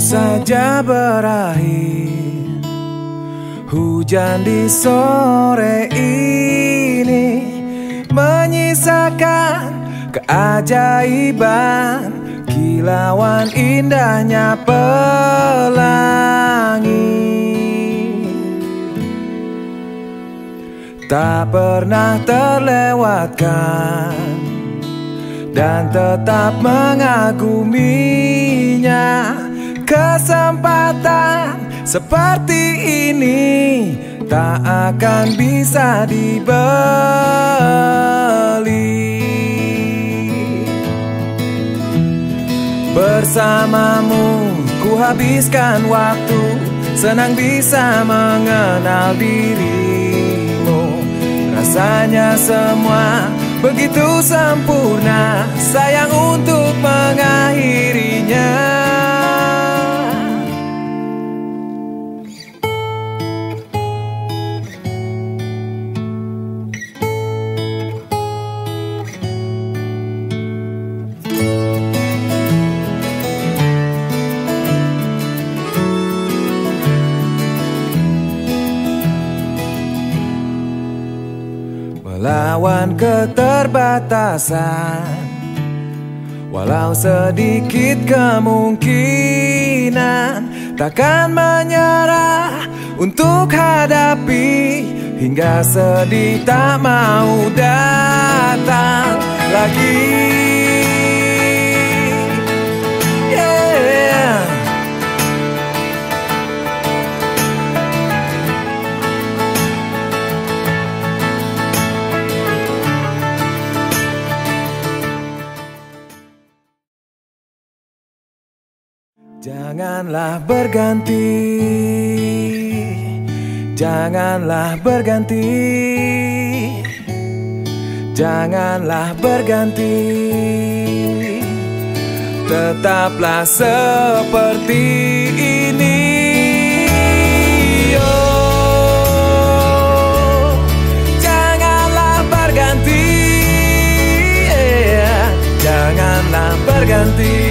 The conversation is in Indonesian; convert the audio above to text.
saja berakhir. Hujan di sore ini Menyisakan keajaiban. Kilauan indahnya pelangi. Tak pernah terlewatkan Dan tetap mengaguminya Kesempatan seperti ini Tak akan bisa dibeli. Bersamamu ku habiskan waktu Senang bisa mengenal dirimu. Rasanya semua begitu sempurna Sayang untuk mengakhirinya Melawan keterbatasan. Walau sedikit kemungkinan Takkan menyerah untuk hadapi Hingga sedih tak mau datang lagi Janganlah berganti. Janganlah berganti. Janganlah berganti. Tetaplah seperti ini. Oh, Janganlah berganti. Janganlah berganti